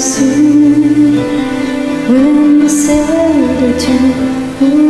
soon when the that you.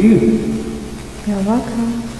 you. You're welcome.